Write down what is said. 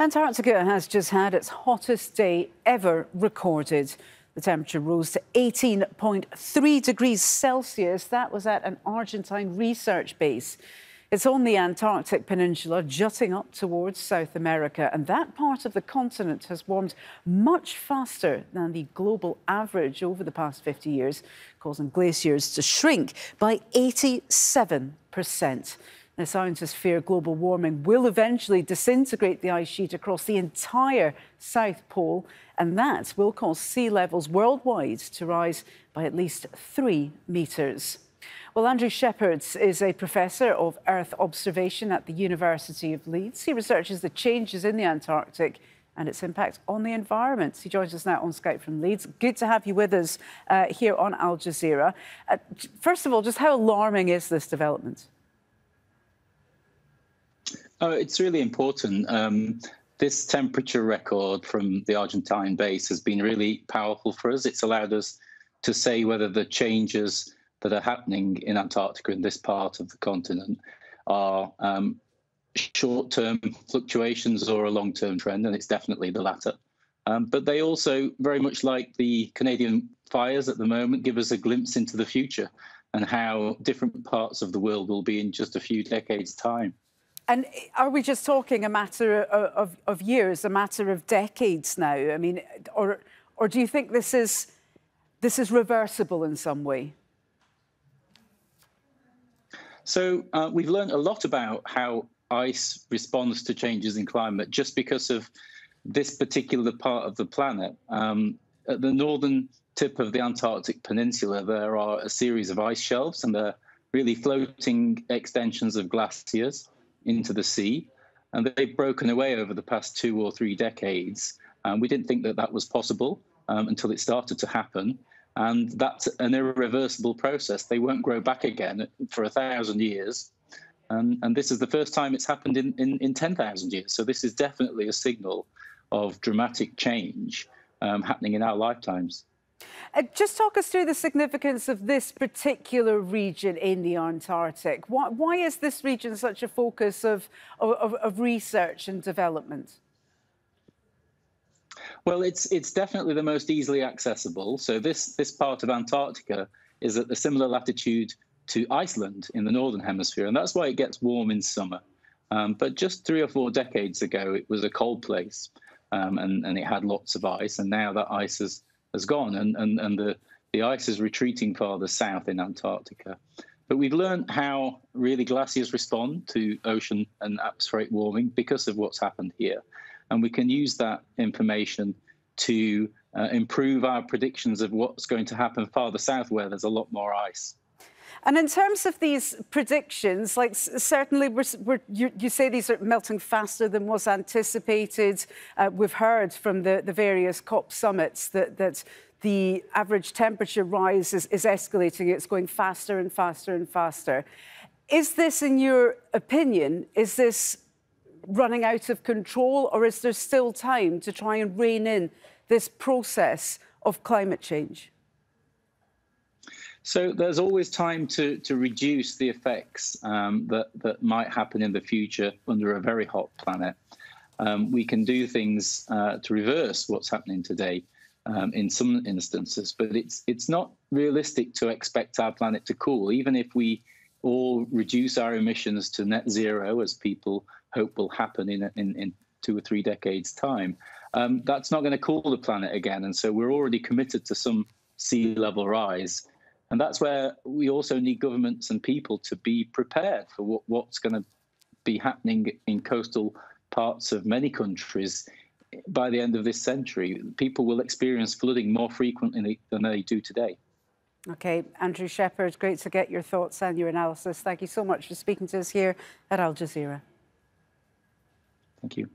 Antarctica has just had its hottest day ever recorded. The temperature rose to 18.3 degrees Celsius. That was at an Argentine research base. It's on the Antarctic Peninsula, jutting up towards South America, and that part of the continent has warmed much faster than the global average over the past 50 years, causing glaciers to shrink by 87 percent. The scientists fear global warming will eventually disintegrate the ice sheet across the entire South Pole, and that will cause sea levels worldwide to rise by at least three metres. Well, Andrew Shepherds is a professor of Earth observation at the University of Leeds. He researches the changes in the Antarctic and its impact on the environment. He joins us now on Skype from Leeds. Good to have you with us uh, here on Al Jazeera. Uh, first of all, just how alarming is this development? Oh, it's really important. Um, this temperature record from the Argentine base has been really powerful for us. It's allowed us to say whether the changes that are happening in Antarctica in this part of the continent are um, short term fluctuations or a long term trend, and it's definitely the latter. Um, but they also, very much like the Canadian fires at the moment, give us a glimpse into the future and how different parts of the world will be in just a few decades' time. And are we just talking a matter of, of, of, years, a matter of decades now? I mean, or, or do you think this is, this is reversible in some way? So uh, we've learned a lot about how ice responds to changes in climate just because of this particular part of the planet. Um, at the northern tip of the Antarctic Peninsula, there are a series of ice shelves, and they're really floating extensions of glaciers into the sea. And they've broken away over the past two or three decades. Um, we didn't think that that was possible um, until it started to happen. And that's an irreversible process. They won't grow back again for a thousand years. And this is the first time it's happened in, in, in 10,000 years. So this is definitely a signal of dramatic change um, happening in our lifetimes. Uh, just talk us through the significance of this particular region in the Antarctic. Why, why is this region such a focus of, of, of, research and development? Well, it's it's definitely the most easily accessible. So this this part of Antarctica is at a similar latitude to Iceland in the northern hemisphere, and that's why it gets warm in summer. Um, but just three or four decades ago, it was a cold place, um, and and it had lots of ice, and now that ice has has gone, and, and, and the, the ice is retreating farther south in Antarctica. But we've learned how really glaciers respond to ocean and atmospheric warming because of what's happened here. And we can use that information to uh, improve our predictions of what's going to happen farther south where there's a lot more ice. And in terms of these predictions, like certainly we're, we're, you, you, say these are melting faster than was anticipated. Uh, we've heard from the, the various COP summits that, that the average temperature rise is, is escalating. It's going faster and faster and faster. Is this, in your opinion, is this running out of control or is there still time to try and rein in this process of climate change? So there's always time to to reduce the effects um, that that might happen in the future under a very hot planet. Um, we can do things uh, to reverse what's happening today um, in some instances, but it's it's not realistic to expect our planet to cool, even if we all reduce our emissions to net zero, as people hope will happen in in, in two or three decades' time. Um, that's not going to cool the planet again, and so we're already committed to some sea level rise. And that's where we also need governments and people to be prepared for what, what's going to be happening in coastal parts of many countries by the end of this century. People will experience flooding more frequently than they do today. Okay, Andrew Shepherd, great to get your thoughts and your analysis. Thank you so much for speaking to us here at Al Jazeera. Thank you.